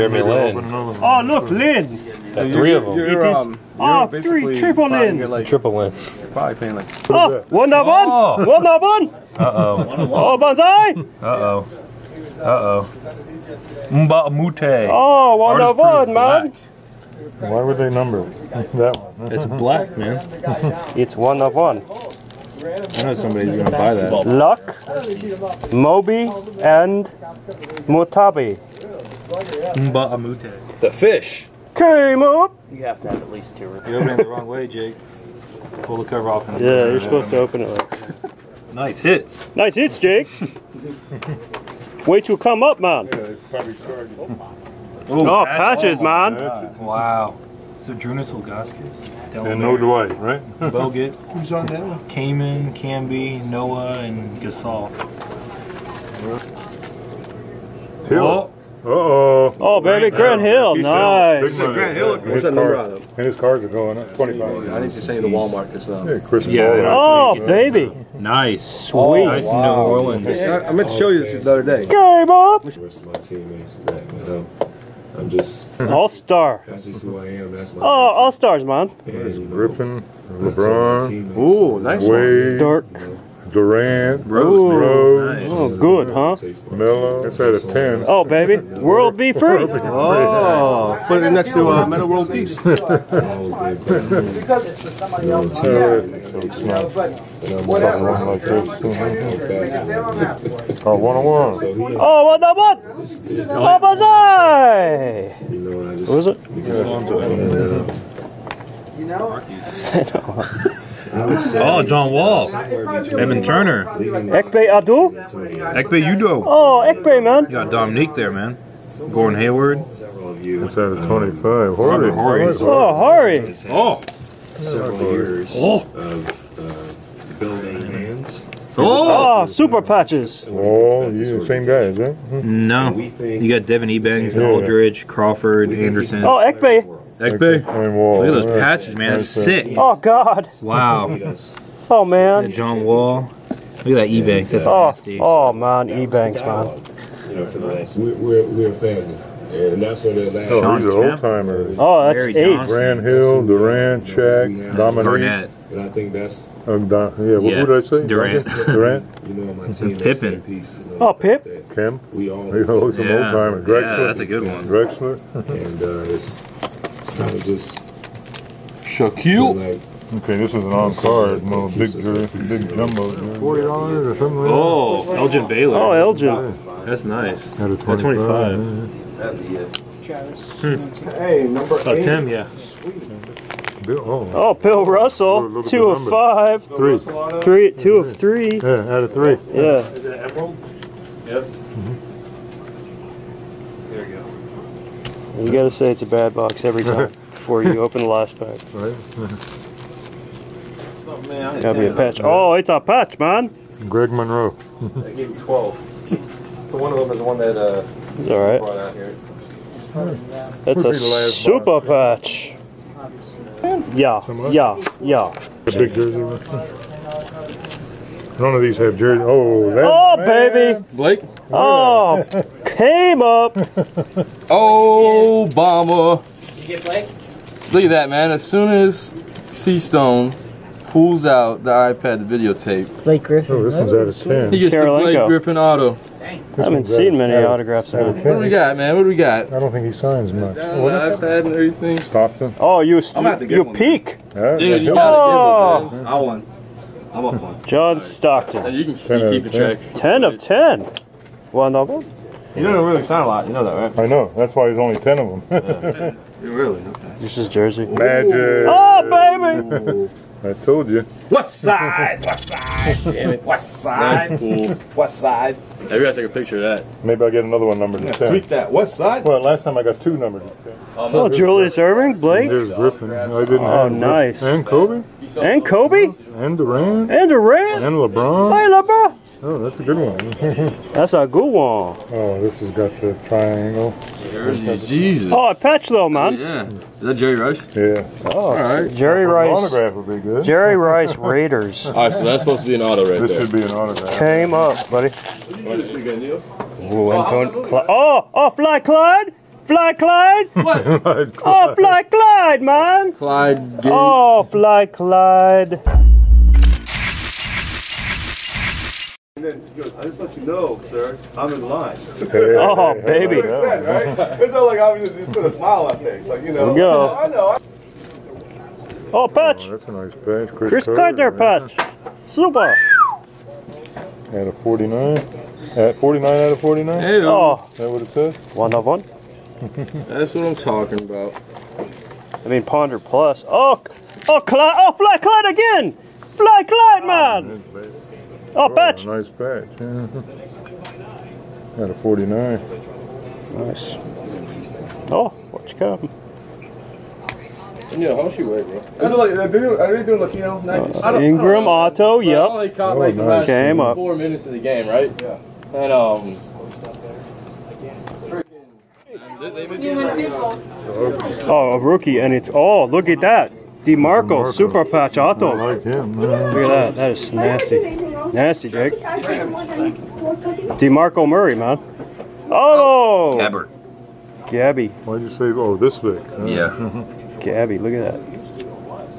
Jeremy Lin. Oh, look, Lin. Got three of them. It is- oh, three, triple Lin. Triple Lin. Probably paying like. Ah, oh, one of one. Oh. One of one. Uh-oh. Oh, banzai. Uh-oh. Uh-oh. Mba Mute. Oh, one of one, man. Why would they number that one? It's black, man. It's one of one. I know somebody's gonna buy that. Luck, Moby, and Mutabi Mba Mute. The fish. came up. You have to have at least two. You opened it the wrong way, Jake. Pull the cover off. And Yeah, you're supposed to open it like. Nice hits. Nice hits, Jake. Wait till come up, man. Oh, Ooh, Oh, patches, man. Wow. So Drunus Ilgauskas. And no Dwight, right? Bogut. Who's on that one? Kaman, Camby, Noah, and Gasol. Hill. Oh. Uh-oh. Oh, baby, Grant Hill. Nice. Big money. Grant Hill, And what's his that number card- on them? And his cards are going up 25. I need to send you to Walmart because um, Yeah, Chris Yeah, Ball. Oh, baby. Nice. Sweet. Nice New Orleans. I, I meant to show you this the other day. Game up. rest my teammates is that, you know, I'm just, All star. that's just who I am. That's my Oh, all stars, man. and, you know, Griffin, I tell my LeBron, teammates, Ooh, nice one. Wade, Dirk. Durant, Rose. Rose, Oh, good, huh? takes my Melo. At a 10. Oh, baby. World be free. Oh, put it next to uh, Metta World Peace. team. Always been friends. You know, team, So it's not and I'm one always like this. fast. Oh, one on one. So Oh, what the what? Oh, banzai. you know, and I just. What was it? Because, and, uh, I would say Oh, John Wall. Evan Turner. Ekbe Adu? Ekpe Udoh. Oh, Ekbe, man. You got Dominique there, man. Gordon Hayward. several of you, It's at a 25. Horry. Horry. Oh, hurry. Oh. several years Oh. of uh, building hands. Oh. Oh, super patches. Oh, you the same guys, huh? No. You got Devin Ebanks, Yeah. Aldridge, Crawford, Anderson. Oh, Ekbe. Ekpe. And Wall. Look at those patches, man. That's sick. Oh, God. Wow. lead us Oh, And man. John Wall. Look at that Ebanks. That's Oh, nasty. oh, man. E-Banks, man. you know, for the last. We're, we're, we're a family. And that's what the last. Oh, Sean these are old timers. Oh, that's Larry eight. Johnson. Grant Hill, Durant, Shaq, Dominique. Garnett. And I think that's, Uh, Don, yeah, what Yeah, who did I say? Durant. Durant, you know, my team. that's Pippen. that piece, you know, Oh, Pip. that Kim. We all. They hold some old Yeah. timers. Yeah, that's a good one. Drexler. And uh, it's, it's kind of just. Shaquille. Like, Okay, this is an on card. No big, big jumbo. Forty dollars or something like Oh, Elgin Baylor. Oh, Elgin. That's nice. that. At a At 25. Hey, number Oh, Tim, yeah. Bill, oh, Oh, Bill Russell. Look at Two of number. five. three. Three, two of three. Yeah, out of three. Yeah. Yep. Mm-hmm. You gotta say it's a bad box every time before you open the last pack. Right. Gotta be a patch. Oh, it's a patch, man. Greg Monroe. I gave you 12. So one of them is the one that uh, all right. brought out here. That's a Would be the last super patch. Yeah, yeah, yeah. The big jersey. one. None of these have jersey. Oh, that. Oh, man. baby. Blake. Oh, came up. Oh, Obama. Did you get Blake? Look at that, man. As soon as C Stone pulls out the iPad, the videotape, Blake Griffin. Oh, this one's out of he ten. gets the Karolinko. Blake Griffin auto. I haven't seen many autographs Out of of him. What do we got, man? What do we got? I don't think he signs much. Down the iPad and everything. Stockton. Oh, you I'm gonna have to get you one. peek. Yeah, Dude, you gotta give it. I won. I'm up one. John Stockton. And you can Ten you keep of a track. Ten of ten. One of them. You don't really sign a lot. You know that, right? I know. That's why there's only ten of them. Really? Okay. This is Jersey. Magic. Oh, baby. I told you. West side, west side, damn it, west side, That's cool. west side. Hey, we gotta take a picture of that. Maybe I'll get another one numbered Yeah, to ten. tweak that. West side. Well, last time I got two numbered to ten. Oh, oh Julius Erving, Blake, There's Griffin. I didn't Oh, have nice. And Kobe. and Kobe, And Durant. and Durant. And LeBron. Hey, LeBron. Oh, that's a good one. That's a good one. oh, this has got the triangle. Jersey, Jesus. Oh, a patch though, man. Yeah. Is that Jerry Rice? Yeah. Oh, Alright. Jerry Rice. Autograph would be good. Jerry Rice Raiders Alright, so that's supposed to be an auto right This there. should be an autograph. came up, buddy. You got Neil? Ooh, Anton- Cl- oh, oh, Fly Clyde, Fly Clyde? Oh, Fly Clyde, man. Clyde Gates. Oh, Fly Clyde. And then he goes, I just let you know, sir, I'm in line. Oh, baby. That's what said, right? It's not like I was just, just put a smile on my face. Like, you know. There you go. I know. Oh, patch. Oh, that's a nice patch. Chris, Cris Carter patch. Super. Out of 49. At 49 out of 49? Hey, Oh, Is that what it says? one of one. that's what I'm talking about. I mean, Ponder Plus. Oh, oh, Clyde. Oh, Fly Clyde again. Fly Clyde, ah, man. Oh, patch. Oh, nice patch. yeah. Out of 49. Nice. Oh, watch come. Yeah, how much you weigh, bro? That's like, are they doing, are they doing Latino 90s? I don't- Ingram I don't know. Auto, So I yep. only caught Oh, like the nice. last Came up. four minutes of the game, right? Yeah. And um. freaking- they- they've been getting like, Oh, a rookie, and it's oh, look at that, Demarco, DeMarco. Super Patch I like him. Look at that, that is nasty, nasty, Jake. Demarco Murray, man. Oh, Gabbert. Gabby, Why'd you say, oh, this big? huh? Yeah. Gabby, look at that.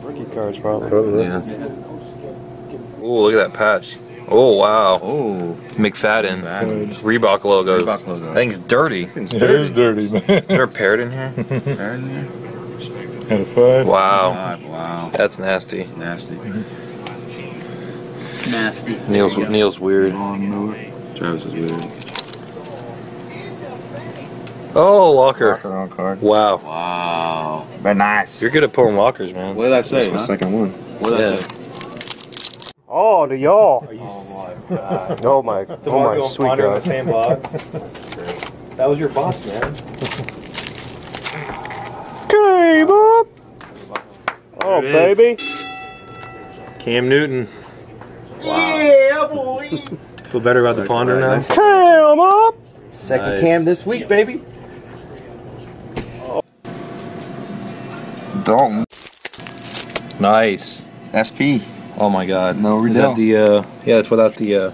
Rookie cards, probably. Probably. Yeah. Oh, look at that patch. Oh wow. Oh, McFadden. bad. Reebok logo. Reebok logo. That thing's dirty. It is dirty, man. Is there a parrot in here? Fair in there? Out of five. Wow. God, wow. That's nasty. Nasty. Nasty. Neil's Neil's weird. Travis is weird. Oh, locker. Walker on card. Wow. Wow. Very nice. You're good at pulling lockers, man. What did I say? That's my second one. What did I Yeah. say? Oh, the y'all. Oh my god. Oh my, oh my sweet in the God. same box. That was your boss, man. Came up. Oh, baby. Cam Newton. Yeah, boy. Feel better about the ponder now? Came up. Second Nice. cam this week, baby. Dalton. Nice. SP. Oh my God. No Is that Riddell. the? Uh, yeah, it's without the uh,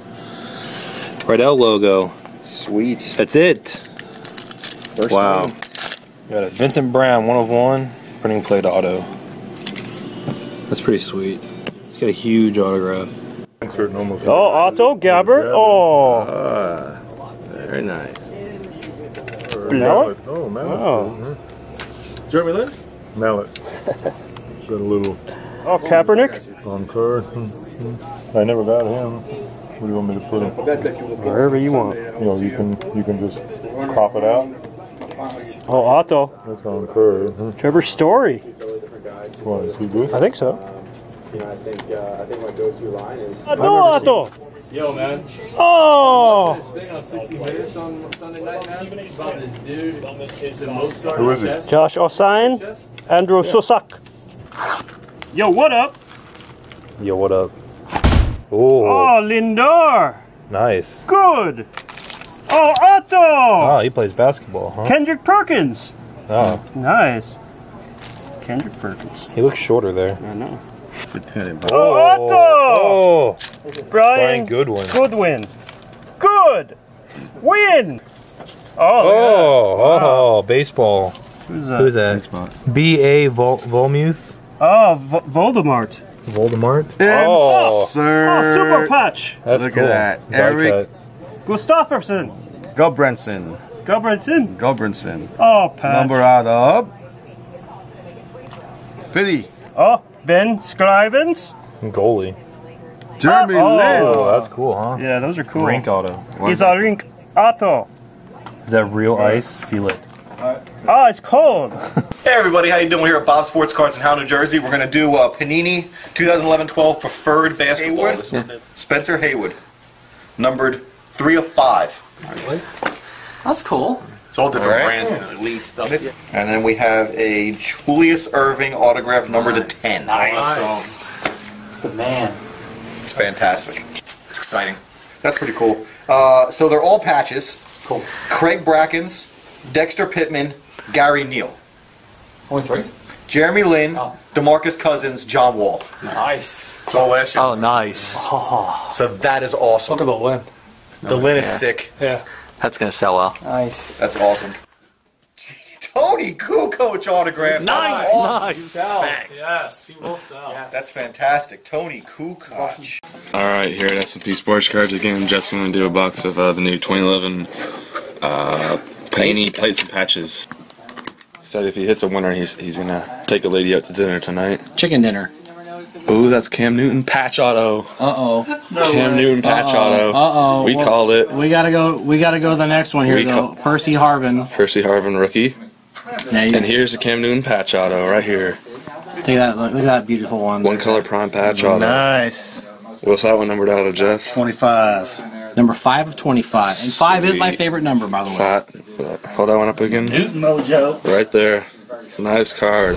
Riddell logo. Sweet. That's it. First Wow. one. Got a Vincent Brown, one of one, printing plate auto. That's pretty sweet. It's got a huge autograph. Insert almost. Oh, Otto Gabbert. Oh, Ah, very nice. Mallett? Oh, mallet. Oh. Mm-hmm. Jeremy Lin? Mallett. Got a little oh, Kaepernick. on card. Mm-hmm. I never got him. Where do you want me to put him? Wherever you want. You know, you can you can just pop it out. Oh, Otto. That's on card. huh? Trevor Story. Why is he good? I think so. You know, I think uh, I think my go-to line is. Otto, Otto. Yo, man. Oh. This thing on 60 Minutes on Sunday night, man. About this dude, Who is he? chest. Josh Osine. chest. Andrew Susac. Yo, what up? Yo, what up? Oh, Oh, Lindor. nice. Good. Oh, Otto. Oh, he plays basketball, huh? Kendrick Perkins. Oh, Nice. Kendrick Perkins. he looks shorter there. I know. Lieutenant. Oh, Otto. Oh, Brian Brian Goodwin. Goodwin. Good. Win. Oh, Oh, oh, oh baseball. who's that? Who's that? B. A. Vol- Vollmuth. Ah, oh, v- Voldemort. Voldemort. Oh. Oh, oh, Sir. Oh, Super Patch. That's Look cool. at that. Die Eric- cut. Gustafsson. Gudbranson. Gudbranson. Gudbranson. Oh, Patch. Number out of 50. Oh, Ben Scrivens. Goalie. Jeremy Oh. Lin. Oh, that's cool, huh? Yeah, those are cool. Rink auto. It's a rink auto. Is that real ice? Feel it. Oh, it's cold. Hey everybody, how you doing? We're here at Bob Sports Cards in Howell, New Jersey. We're going to do uh, Panini 2011-12 Preferred Basketball. This one, Spencer Haywood, numbered 3 of 5. That's cool. It's all different brands, at least. And then we have a Julius Erving autograph numbered to 10. It's the man. It's fantastic. It's exciting. That's pretty cool. Uh, so they're all patches. Cool. Craig Brackins, Dexter Pittman, Gary Neal, Only three? Jeremy Lin, Oh. DeMarcus Cousins, John Wall. Nice. It's all last year. Oh, nice. So that is awesome. Look at the lin. The lin is thick. Yeah. That's gonna sell well. Nice. That's awesome. Toni Kukoc autograph. Nice. Nice. Yes, he will sell. That's fantastic. Toni Kukoc. All right, here at SMP Sports Cards again. Jeff's gonna do a box of uh, the new 2011 uh, Panini plates and patches. Said if he hits a winner, he's he's gonna take a lady out to dinner tonight. Chicken dinner. Ooh, that's Cam Newton patch auto. Uh oh. Cam Newton patch auto. Uh oh. We called it. We gotta go. We gotta go to the next one here We though. call- Percy Harvin. Percy Harvin rookie. Yeah, And here's the Cam Newton patch auto right here. Take that. Look, look at that beautiful one. One color prime patch auto. Nice. What's that one numbered out of, Jeff? 25. Number five of twenty-five, and five is my favorite number, by the way. Fat. Hold that one up again. Newton Mojo. Right there. Nice card.